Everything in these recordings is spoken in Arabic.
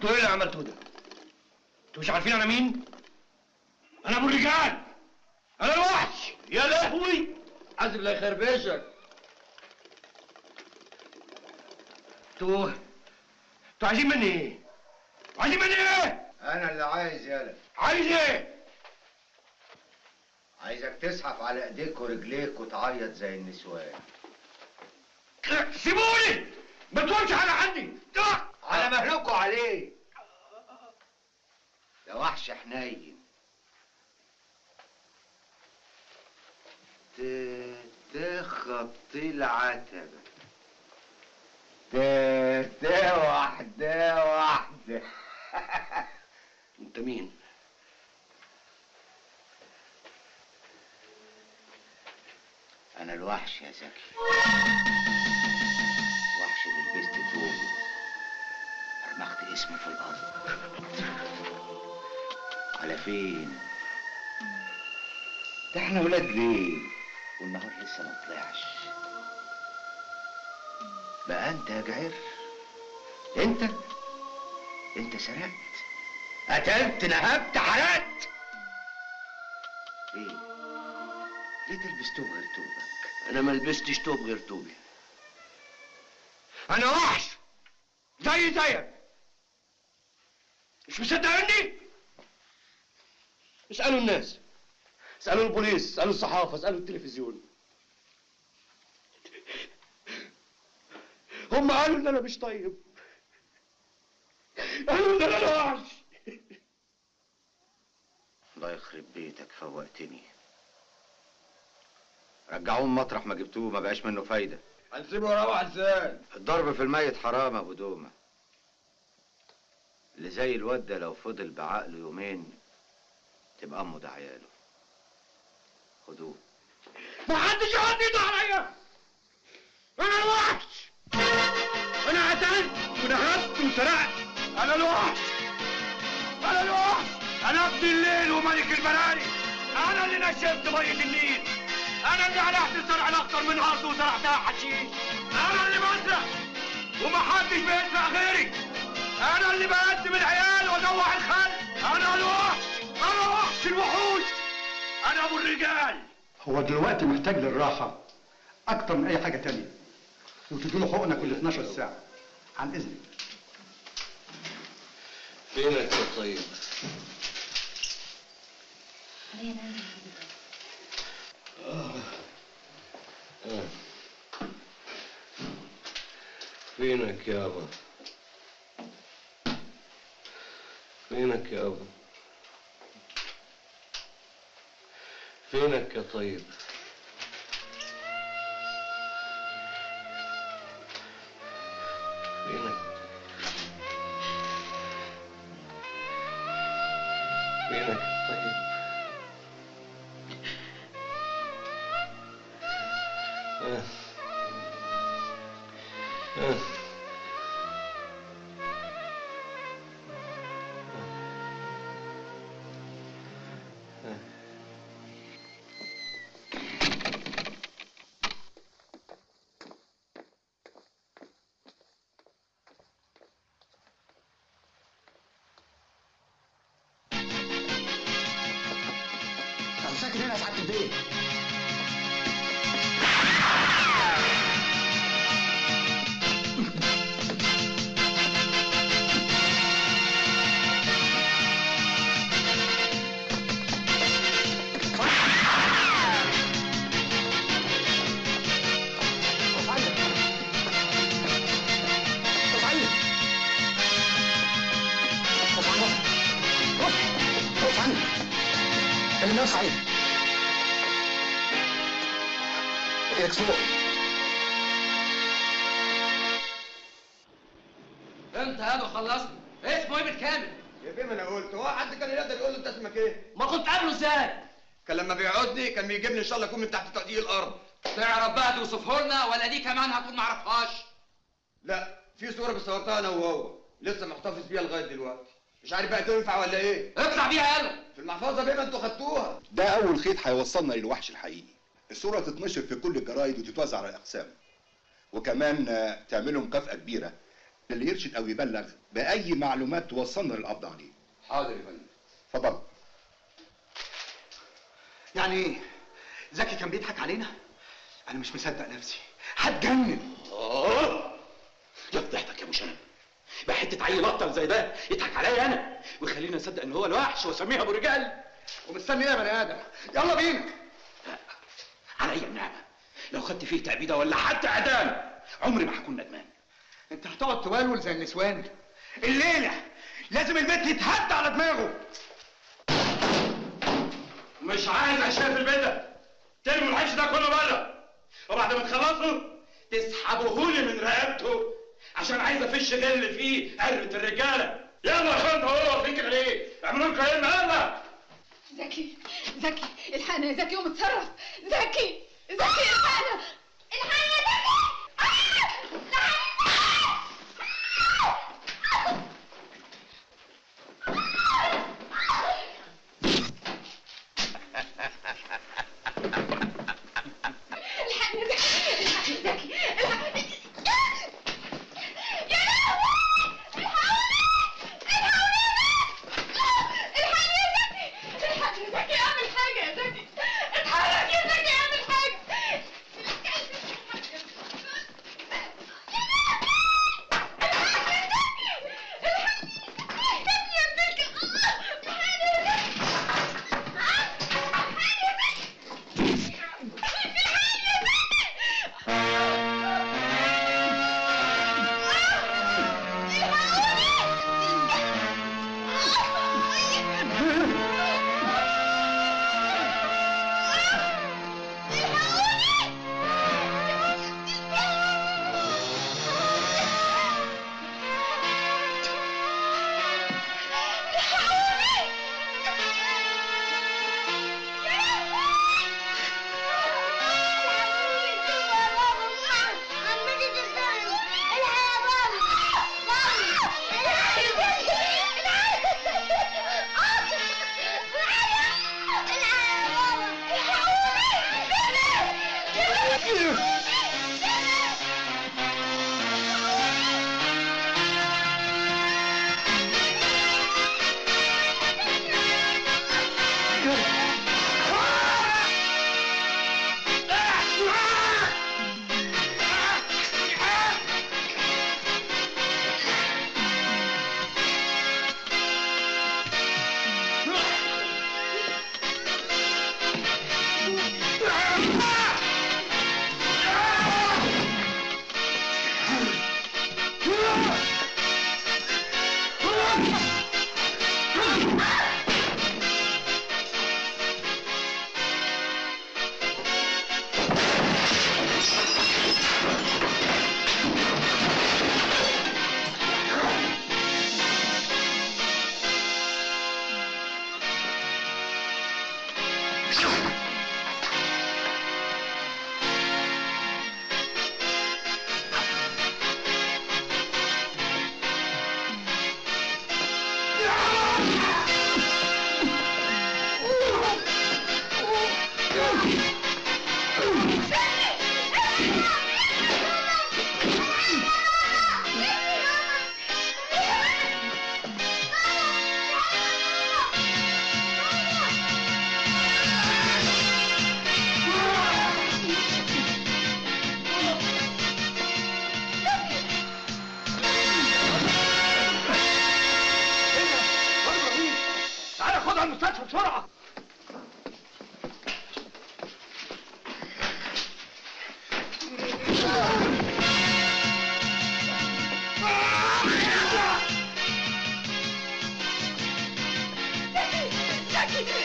أنتوا إيه اللي عملتوه ده؟ أنتوا مش عارفين أنا مين؟ أنا أبو الرجال أنا الوحش يا لهوي حاسب لا يخربشك أنتوا أنتوا عايزين مني إيه؟ عايزين مني إيه؟ أنا اللي عايز يالا عايز إيه؟ عايزك تزحف على إيديك ورجليك وتعيط زي النسوان سيبوني ما تقولش على عندي على مهلكوا عليه. ده وحش حنين. تخطي العتبة. ت- ت واحدة واحدة انت مين؟ أنا الوحش يا زكي. وحش اللي لبست توبه رمخت اسمي في الأرض. على فين؟ ده إحنا ولاد ليل والنهار لسه ما طلعش. بقى أنت يا جعير. أنت؟ أنت سرقت. قتلت نهبت حرقت. ليه؟ ليه تلبس توب غير توبك؟ أنا ما لبستش توب غير توبي. أنا وحش. زي زيك. مش مصدقني اسألوا الناس. اسألوا البوليس اسألوا الصحافة اسألوا التلفزيون. هم قالوا إن أنا مش طيب. قالوا إن أنا وحش الله يخرب بيتك فوقتني. رجعوه مطرح ما جبتوه ما بقاش منه فايدة. هنسيبه يروح إزاي؟ الضرب في الميت حرام يا أبو دومة. اللي زي الواد ده لو فضل بعقله يومين تبقى أمه ده عياله. خدوه. ما حدش يحط ايده عليا. أنا الوحش. أنا قتلت ونهبت وسرقت. أنا الوحش. أنا الوحش. أنا ابن الليل وملك البراري أنا اللي نشفت ميه النيل. أنا اللي علقت الزرع الأخضر من ارض وزرعتها حشيش. أنا اللي بزرع. ومحدش بيزرع غيري. أنا اللي بقدم العيال وادوح الخل أنا الوحش أنا وحش الوحوش. أنا أبو الرجال. هو دلوقتي محتاج للراحة أكتر من أي حاجة تانية. وتديله حقنة كل 12 ساعة. عن إذنك. فينك يا طيب؟ آه. فينك يابا فينك يابا فينك يا طيب؟ أنا ساكن هنا يا سعادة البيت اللي إيدك فوق انت يا خلصني. اسمه إيه بالكامل يا بيه ما أنا قلت. هو حد كان يقدر يقول له انت اسمك إيه؟ ما كنت قابله إزاي؟ كان لما بيعوزني كان بيجيبني ان شاء الله اكون من تحت تقدير الأرض. تعرف بقى توصفه لنا ولا دي كمان هتقول ما اعرفهاش؟ لا في صورة بصورتها أنا وهو. لسه محتفظ بيها لغاية دلوقتي. مش عارف بقى تنفع ولا إيه؟ اطلع بيها يلا. في المحفظة بيه ما أنتوا خدتوها. ده أول خيط هيوصلنا للوحش الحقيقي. الصورة تتنشر في كل الجرايد وتتوزع على الأقسام. وكمان آه، تعملوا مكافأة كبيرة. للي يرشد أو يبلغ بأي معلومات توصلنا للقبض عليه. حاضر يا فندم. اتفضل يعني إيه زكي كان بيضحك علينا؟ أنا مش مصدق نفسي. هتجنن. آه. يا فضحتك يا أبو شنب. بقى حتة عيل اطل زي ده يضحك عليا أنا. ويخليني أصدق إن هو الوحش وأسميه أبو رجال. ومستني إيه يا بني آدم؟ يلا بينا. عليا النعمة. لو خدت فيه تأبيده ولا حتى اعدام عمري ما هكون ندمان. أنت هتقعد تولول زي النسوان. الليلة لازم البيت يتهد على دماغه. مش عايز اشياء في البيت ده. ترموا العيش ده كله بره. وبعد ما تخلصوا تسحبوهولي من رقبته عشان عايز أفش غل فيه قرة الرجالة. يلا يا خالد هو فيك ليه اعملوا لكم إيه يلا زكي زكي. الحقنا يا زكي قوم اتصرف. زكي زكي الحقنا الحقنا يا زكي! الحقنا الحقنا زكي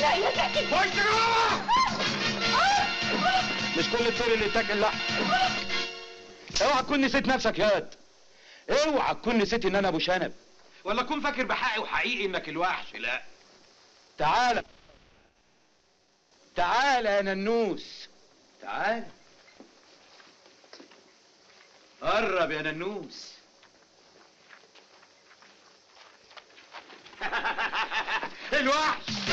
لا يا جوه مش كل الطير اللي يتاكل لحم اوعى تكون نسيت نفسك يا واد اوعى تكون نسيت إن أنا أبو شنب. ولا تكون فاكر بحقي وحقيقي إنك الوحش لا. تعالى تعالى يا ننوس. تعالى قرب يا ننوس. الوحش.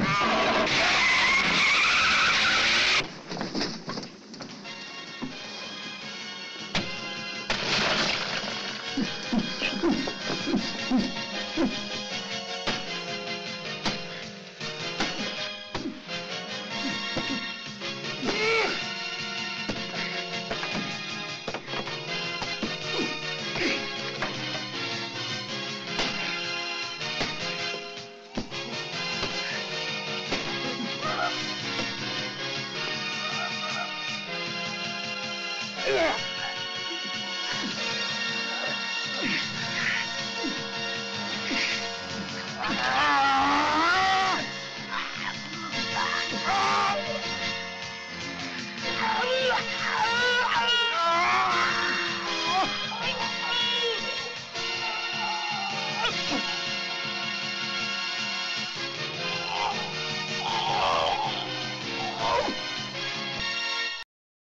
Ah! Thank you.